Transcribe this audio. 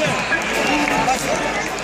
せん。